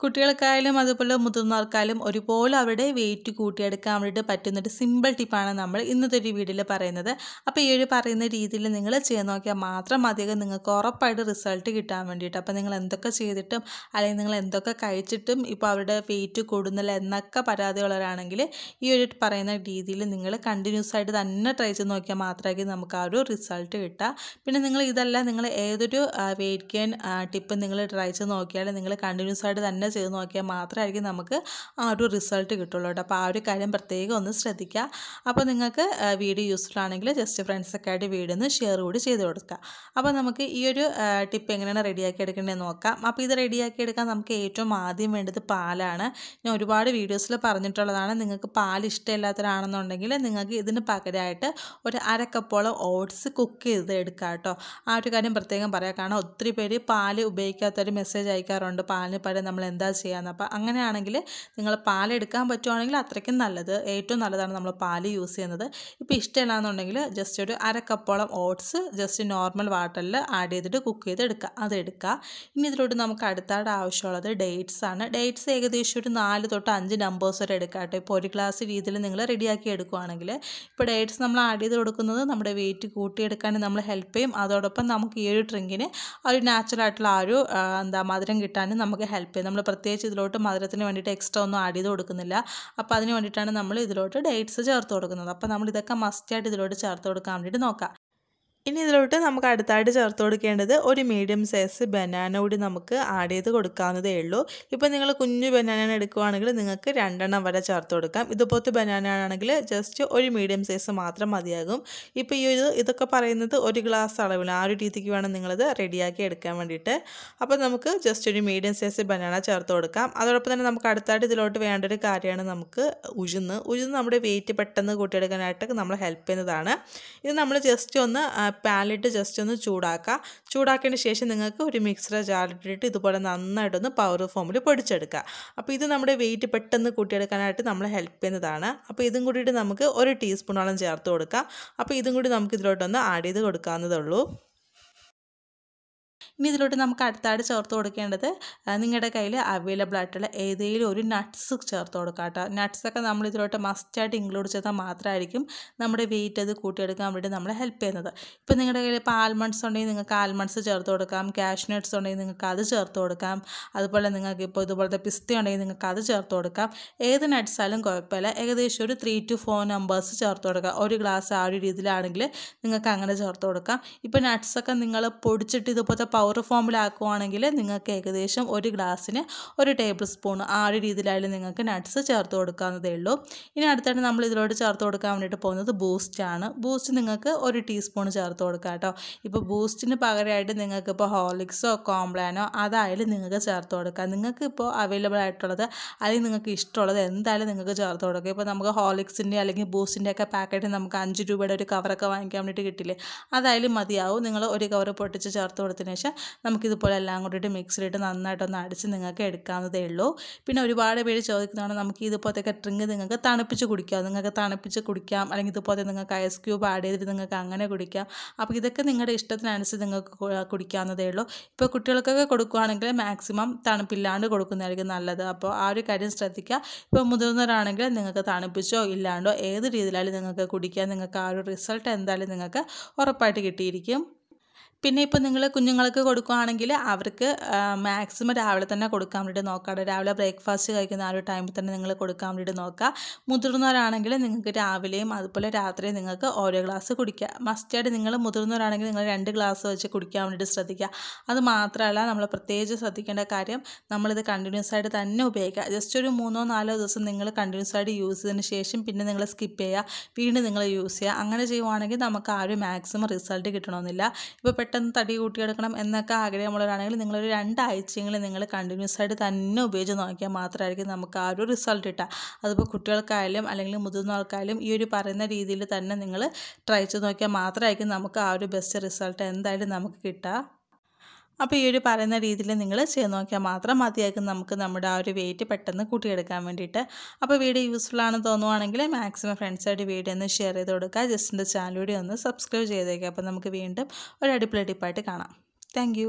കുട്ടികൾക്കായാലും അതുപോലെ മുതിർന്നവർക്കായാലും ഒരുപോലെ അവരുടെ വെയിറ്റ് കൂട്ടിയെടുക്കാൻ വേണ്ടിയിട്ട് പറ്റുന്നൊരു സിമ്പിൾ ടിപ്പാണ് നമ്മൾ ഇന്നത്തെ ഒരു വീഡിയോയിൽ പറയുന്നത്. അപ്പോൾ ഈ ഒരു പറയുന്ന രീതിയിൽ നിങ്ങൾ ചെയ്ത് നോക്കിയാൽ മാത്രം അധികം നിങ്ങൾക്ക് ഉറപ്പായിട്ട് റിസൾട്ട് കിട്ടാൻ വേണ്ടിയിട്ട്. അപ്പോൾ നിങ്ങൾ എന്തൊക്കെ ചെയ്തിട്ടും അല്ലെങ്കിൽ നിങ്ങൾ എന്തൊക്കെ കഴിച്ചിട്ടും ഇപ്പോൾ അവരുടെ വെയിറ്റ് കൂടുന്നില്ല എന്നൊക്കെ പരാതിയുള്ളവരാണെങ്കിൽ ഈ ഒരു പറയുന്ന രീതിയിൽ നിങ്ങൾ കണ്ടിന്യൂസ് ആയിട്ട് തന്നെ ട്രൈ ചെയ്ത് നോക്കിയാൽ മാത്രമേ നമുക്ക് ആ ഒരു റിസൾട്ട് കിട്ടുക. പിന്നെ നിങ്ങൾ ഇതല്ല നിങ്ങൾ ഏതൊരു വെയിറ്റ് ഗെയിൻ ടിപ്പ് നിങ്ങൾ ട്രൈ ചെയ്ത് നോക്കിയാലും നിങ്ങൾ കണ്ടിന്യൂസ് ആയിട്ട് തന്നെ ചെയ്ത് നോക്കിയാൽ മാത്രമായിരിക്കും നമുക്ക് ആ ഒരു റിസൾട്ട് കിട്ടുള്ളൂ കേട്ടോ. അപ്പോൾ ആ ഒരു കാര്യം പ്രത്യേകം ഒന്ന് ശ്രദ്ധിക്കുക. അപ്പോൾ നിങ്ങൾക്ക് വീഡിയോ യൂസ്ഫുൾ ആണെങ്കിൽ ജസ്റ്റ് ഫ്രണ്ട്സൊക്കെ ആയിട്ട് വീഡിയോ ഒന്ന് ഷെയർ കൂടി ചെയ്ത് കൊടുക്കുക. അപ്പോൾ നമുക്ക് ഈ ഒരു ടിപ്പ് എങ്ങനെയാണ് റെഡിയാക്കി എടുക്കേണ്ടത് നോക്കാം. അപ്പോൾ ഇത് റെഡിയാക്കി എടുക്കാൻ നമുക്ക് ഏറ്റവും ആദ്യം വേണ്ടത് പാലാണ്. ഞാൻ ഒരുപാട് വീഡിയോസിൽ പറഞ്ഞിട്ടുള്ളതാണ്. നിങ്ങൾക്ക് പാൽ ഇഷ്ടമില്ലാത്തവരാണെന്നുണ്ടെങ്കിൽ നിങ്ങൾക്ക് ഇതിന് പകരമായിട്ട് ഒരു അരക്കപ്പോളം കപ്പോളം ഓട്സ് കുക്ക് ചെയ്ത് എടുക്കുക കേട്ടോ. ആ ഒരു കാര്യം പ്രത്യേകം പറയാം. കാരണം ഒത്തിരി പേര് പാൽ ഉപയോഗിക്കാത്തൊരു മെസ്സേജ് അയക്കാറുണ്ട്. പാലിന് പകരം നമ്മൾ എന്താ ചെയ്യാന്ന്. അപ്പോൾ അങ്ങനെയാണെങ്കിൽ നിങ്ങൾ പാലെടുക്കാൻ പറ്റുവാണെങ്കിൽ അത്രയ്ക്കും നല്ലത്. ഏറ്റവും നല്ലതാണ് നമ്മൾ പാൽ യൂസ് ചെയ്യുന്നത്. ഇപ്പോൾ ഇഷ്ടമില്ലാന്നുണ്ടെങ്കിൽ ജസ്റ്റ് ഒരു അര കപ്പോളം ഓട്സ് ജസ്റ്റ് നോർമൽ വാട്ടറിൽ ആഡ് ചെയ്തിട്ട് കുക്ക് ചെയ്ത് എടുക്കുക അത് എടുക്കുക ഇനി ഇതിലോട്ട് നമുക്ക് അടുത്തായിട്ട് ആവശ്യമുള്ളത് ഡേറ്റ്സ് ആണ്. ഡേറ്റ്സ് ഏകദേശം ഒരു നാല് തൊട്ട് അഞ്ച് നമ്പേഴ്സ് വരെ എടുക്കുക കേട്ടോ. ഇപ്പോൾ ഒരു ഗ്ലാസ് രീതിയിൽ നിങ്ങൾ റെഡിയാക്കി എടുക്കുവാണെങ്കിൽ ഇപ്പോൾ ഡേറ്റ്സ് നമ്മൾ ആഡ് ചെയ്ത് കൊടുക്കുന്നത് നമ്മുടെ വെയിറ്റ് കൂട്ടിയെടുക്കാൻ നമ്മൾ ഹെൽപ്പ് ചെയ്യും. അതോടൊപ്പം നമുക്ക് ഈ ഒരു ഡ്രിങ്കിന് ഒരു നാച്ചുറൽ ആയിട്ടുള്ള ആ ഒരു എന്താ മധുരം കിട്ടാനും നമുക്ക് ഹെൽപ്പ് ചെയ്യും. നമ്മൾ പ്രത്യേകിച്ച് ഇതിലോട്ട് മധുരത്തിന് വേണ്ടിയിട്ട് എക്സ്ട്രാ ഒന്നും ആഡ് ചെയ്ത് കൊടുക്കുന്നില്ല. അപ്പോൾ അതിന് വേണ്ടിയിട്ടാണ് നമ്മൾ ഇതിലോട്ട് ഡേറ്റ്സ് ചേർത്ത് കൊടുക്കുന്നത്. അപ്പോൾ നമ്മൾ ഇതൊക്കെ മസ്റ്റായിട്ട് ഇതിലോട്ട് ചേർത്ത് കൊടുക്കാൻ വേണ്ടിയിട്ട് നോക്കാം. ഇനി ഇതിലോട്ട് നമുക്ക് അടുത്തായിട്ട് ചേർത്ത് കൊടുക്കേണ്ടത് ഒരു മീഡിയം സൈസ് ബനാന കൂടി നമുക്ക് ആഡ് ചെയ്ത് കൊടുക്കാവുന്നതേ ഉള്ളൂ. ഇപ്പോൾ നിങ്ങൾ കുഞ്ഞു ബനാന എടുക്കുവാണെങ്കിൽ നിങ്ങൾക്ക് രണ്ടെണ്ണം വരെ ചേർത്ത് കൊടുക്കാം. ഇതുപോലത്തെ ബനാന ആണെങ്കിൽ ജസ്റ്റ് ഒരു മീഡിയം സൈസ് മാത്രം മതിയാകും. ഇപ്പോൾ ഈ ഒരു ഇതൊക്കെ പറയുന്നത് ഒരു ഗ്ലാസ് അളവിൽ ആ ഒരു രീതിക്ക് വേണം നിങ്ങളിത് റെഡിയാക്കി എടുക്കാൻ വേണ്ടിയിട്ട്. അപ്പോൾ നമുക്ക് ജസ്റ്റ് ഒരു മീഡിയം സൈസ് ബനാന ചേർത്ത് കൊടുക്കാം. അതോടൊപ്പം തന്നെ നമുക്ക് അടുത്തായിട്ട് ഇതിലോട്ട് വേണ്ട ഒരു കാര്യമാണ് നമുക്ക് ഉഴുന്ന്. ഉഴുന്ന് നമ്മുടെ വെയിറ്റ് പെട്ടെന്ന് കൂട്ടിയെടുക്കാനായിട്ട് നമ്മൾ ഹെൽപ്പ് ചെയ്യുന്നതാണ്. ഇത് നമ്മൾ ജസ്റ്റ് ഒന്ന് പാലിട്ട് ജസ്റ്റ് ഒന്ന് ചൂടാക്കുക ചൂടാക്കിയതിന് ശേഷം നിങ്ങൾക്ക് ഒരു മിക്സർ ചാലിട്ടിട്ട് ഇതുപോലെ നന്നായിട്ടൊന്ന് പവർ ഫോമിൽ പൊടിച്ചെടുക്കുക അപ്പോൾ ഇത് നമ്മുടെ വെയിറ്റ് പെട്ടെന്ന് കൂട്ടിയെടുക്കാനായിട്ട് നമ്മളെ ഹെൽപ്പ് ചെയ്യുന്നതാണ്. അപ്പോൾ ഇതും കൂടിയിട്ട് നമുക്ക് ഒരു ടീസ്പൂണോളം ചേർത്ത് കൊടുക്കാം. അപ്പോൾ ഇതും കൂടി നമുക്ക് ഇതിലോട്ടൊന്ന് ആഡ് ചെയ്ത് കൊടുക്കാവുന്നതേ ഉള്ളൂ. ഇനി ഇതിലോട്ട് നമുക്ക് അടുത്തായിട്ട് ചേർത്ത് കൊടുക്കേണ്ടത് നിങ്ങളുടെ കയ്യിൽ അവൈലബിൾ ആയിട്ടുള്ള ഏതെങ്കിലും ഒരു നട്ട്സ് ചേർത്ത് കൊടുക്കാം കേട്ടോ നട്ട്സൊക്കെ നമ്മൾ ഇതിലോട്ട് മസ്റ്റായിട്ട് ഇൻക്ലൂഡ് ചെയ്താൽ മാത്രമായിരിക്കും നമ്മുടെ വെയിറ്റ് അത് കൂട്ടിയെടുക്കാൻ വേണ്ടി നമ്മളെ ഹെൽപ്പ് ചെയ്യുന്നത്. ഇപ്പോൾ നിങ്ങളുടെ കയ്യിൽ ഇപ്പോൾ ആൽമണ്ട്സ് ഉണ്ടെങ്കിൽ നിങ്ങൾക്ക് ആൽമണ്ട്സ് ചേർത്ത് കൊടുക്കാം ക്യാഷ് നട്ട്സ് ഉണ്ടെങ്കിൽ നിങ്ങൾക്ക് അത് ചേർത്ത് കൊടുക്കാം അതുപോലെ നിങ്ങൾക്ക് ഇപ്പോൾ ഇതുപോലത്തെ പിസ്ത ഉണ്ടെങ്കിൽ നിങ്ങൾക്ക് അത് ചേർത്ത് കൊടുക്കാം. ഏത് നട്ട്സ് ആയാലും കുഴപ്പമില്ല. ഏകദേശം ഒരു ത്രീ ടു ഫോർ നമ്പേഴ്സ് ചേർത്ത് കൊടുക്കുക ഒരു ഗ്ലാസ് ആ ഒരു രീതിയിലാണെങ്കിൽ നിങ്ങൾക്ക് അങ്ങനെ ചേർത്ത് കൊടുക്കാം. ഇപ്പോൾ നട്ട്സൊക്കെ നിങ്ങൾ പൊടിച്ചിട്ട് ഇതുപോലത്തെ പവർ ഫോമിലാക്കുവാണെങ്കിൽ നിങ്ങൾക്ക് ഏകദേശം ഒരു ഗ്ലാസ്സിന് ഒരു ടേബിൾ സ്പൂൺ ആ ഒരു രീതിയിലായാലും നിങ്ങൾക്ക് നട്ട്സ് ചേർത്ത് കൊടുക്കാവുന്നതേ ഉള്ളൂ. ഇനി അടുത്തായിട്ട് നമ്മൾ ഇതിലോട്ട് ചേർത്ത് കൊടുക്കാൻ വേണ്ടിയിട്ട് പോകുന്നത് ബൂസ്റ്റാണ് ബൂസ്റ്റ് നിങ്ങൾക്ക് ഒരു ടീസ്പൂൺ ചേർത്ത് കൊടുക്കാം കേട്ടോ. ഇപ്പോൾ ബൂസ്റ്റിന് പകരമായിട്ട് നിങ്ങൾക്ക് ഇപ്പോൾ ഹോർലിക്സോ കോംപ്ലാനോ അതായാലും നിങ്ങൾക്ക് ചേർത്ത് കൊടുക്കാം. നിങ്ങൾക്ക് ഇപ്പോൾ അവൈലബിൾ ആയിട്ടുള്ളത് അല്ലെങ്കിൽ നിങ്ങൾക്ക് ഇഷ്ടമുള്ളത് എന്തായാലും നിങ്ങൾക്ക് ചേർത്ത് കൊടുക്കുക ഇപ്പോൾ നമുക്ക് ഹോർലിക്സിന്റെ അല്ലെങ്കിൽ ബൂസ്റ്റിന്റെ ഒക്കെ പാക്കറ്റ് നമുക്ക് അഞ്ച് രൂപയുടെ ഒരു കവറൊക്കെ വാങ്ങിക്കാൻ വേണ്ടിയിട്ട് കിട്ടില്ലേ? അതായാലും മതിയാവും. നിങ്ങൾ ഒരു കവർ പൊട്ടിച്ച് ചേർത്ത് കൊടുത്തതിന് ശേഷം നമുക്കിതുപോലെ എല്ലാം കൂടിയിട്ട് മിക്സിലിട്ട് നന്നായിട്ടൊന്ന് അടിച്ച് നിങ്ങൾക്ക് എടുക്കാവുന്നതേ ഉള്ളൂ. പിന്നെ ഒരുപാട് പേര് ചോദിക്കുന്നതാണ് നമുക്ക് ഇതുപോലത്തെ ഡ്രിങ്ക് നിങ്ങൾക്ക് തണുപ്പിച്ച് കുടിക്കാം നിങ്ങൾക്ക് തണുപ്പിച്ച് കുടിക്കാം. അല്ലെങ്കിൽ ഇതുപോലെ നിങ്ങൾക്ക് ഐസ് ക്യൂബ് ആഡ് ചെയ്തിട്ട് നിങ്ങൾക്ക് അങ്ങനെ കുടിക്കാം. അപ്പോൾ ഇതൊക്കെ നിങ്ങളുടെ ഇഷ്ടത്തിനനുസരിച്ച് നിങ്ങൾക്ക് കുടിക്കാവുന്നതേ ഉള്ളൂ. ഇപ്പോൾ കുട്ടികൾക്കൊക്കെ കൊടുക്കുകയാണെങ്കിൽ മാക്സിമം തണുപ്പില്ലാണ്ട് കൊടുക്കുന്നതായിരിക്കും നല്ലത്. അപ്പോൾ ആ ഒരു കാര്യം ശ്രദ്ധിക്കുക. ഇപ്പോൾ മുതിർന്നവരാണെങ്കിൽ നിങ്ങൾക്ക് തണുപ്പിച്ചോ ഇല്ലാണ്ടോ ഏത് രീതിയിലായാലും നിങ്ങൾക്ക് കുടിക്കാൻ നിങ്ങൾക്ക് ആ ഒരു റിസൾട്ട് എന്തായാലും നിങ്ങൾക്ക് ഉറപ്പായിട്ട് കിട്ടിയിരിക്കും. പിന്നെ ഇപ്പോൾ നിങ്ങൾ കുഞ്ഞുങ്ങൾക്ക് കൊടുക്കുകയാണെങ്കിൽ അവർക്ക് മാക്സിമം രാവിലെ തന്നെ കൊടുക്കാൻ വേണ്ടി നോക്കാം രാവിലെ ബ്രേക്ക്ഫാസ്റ്റ് കഴിക്കുന്ന ആ ഒരു ടൈമിൽ തന്നെ നിങ്ങൾ കൊടുക്കാൻ വേണ്ടി നോക്കുക. മുതിർന്നവരാണെങ്കിൽ നിങ്ങൾക്ക് രാവിലെയും അതുപോലെ രാത്രിയും നിങ്ങൾക്ക് ഓരോ ഗ്ലാസ് കുടിക്കുക. മസ്റ്റായിട്ട് നിങ്ങൾ മുതിർന്നവരാണെങ്കിൽ നിങ്ങൾ രണ്ട് ഗ്ലാസ് വെച്ച് കുടിക്കാൻ വേണ്ടിയിട്ട് ശ്രദ്ധിക്കുക. അത് മാത്രമല്ല നമ്മൾ പ്രത്യേകിച്ച് ശ്രദ്ധിക്കേണ്ട കാര്യം നമ്മളിത് കണ്ടിന്യൂസ് ആയിട്ട് തന്നെ ഉപയോഗിക്കുക. ജസ്റ്റ് ഒരു മൂന്നോ നാലോ ദിവസം നിങ്ങൾ കണ്ടിന്യൂസ് ആയിട്ട് യൂസ് ചെയ്തതിന് ശേഷം പിന്നെ നിങ്ങൾ സ്കിപ്പ് ചെയ്യുക. വീണ്ടും നിങ്ങൾ യൂസ് ചെയ്യുക. അങ്ങനെ ചെയ്യുവാണെങ്കിൽ നമുക്ക് ആ ഒരു മാക്സിമം റിസൾട്ട് കിട്ടണമെന്നില്ല. ഇപ്പോൾ പെട്ടെന്ന് തടി കൂട്ടിയെടുക്കണം എന്നൊക്കെ ആഗ്രഹമുള്ളവരാണെങ്കിൽ നിങ്ങളൊരു രണ്ടാഴ്ചയെങ്കിലും നിങ്ങൾ കണ്ടിന്യൂസ് ആയിട്ട് തന്നെ ഉപയോഗിച്ച് നോക്കിയാൽ മാത്രമായിരിക്കും നമുക്ക് ആ ഒരു റിസൾട്ട് കിട്ടുക. അതിപ്പോൾ കുട്ടികൾക്കായാലും അല്ലെങ്കിൽ മുതിർന്ന ആൾക്കായാലും ഈ ഒരു പറയുന്ന രീതിയിൽ തന്നെ നിങ്ങൾ ട്രൈ ചെയ്ത് നോക്കിയാൽ മാത്രമായിരിക്കും നമുക്ക് ആ ഒരു ബെസ്റ്റ് റിസൾട്ട് എന്തായാലും നമുക്ക് കിട്ടുക. അപ്പോൾ ഈ ഒരു പറയുന്ന രീതിയിൽ നിങ്ങൾ ചെയ്ത് നോക്കിയാൽ മാത്രം മതിയാക്കും നമുക്ക് നമ്മുടെ ആ ഒരു വെയിറ്റ് പെട്ടെന്ന് കൂട്ടിയെടുക്കാൻ വേണ്ടിയിട്ട്. അപ്പോൾ വീഡിയോ യൂസ്ഫുൾ ആണെന്ന് തോന്നുവാണെങ്കിൽ മാക്സിമം ഫ്രണ്ട്സായിട്ട് വീഡിയോ ഒന്ന് ഷെയർ ചെയ്ത് കൊടുക്കുക. ജസ്റ്റ് എന്റെ ചാനൽ കൂടി ഒന്ന് സബ്സ്ക്രൈബ് ചെയ്തേക്കുക അപ്പോൾ നമുക്ക് വീണ്ടും ഒരു അടിപൊളി ടിപ്പായിട്ട് കാണാം. താങ്ക്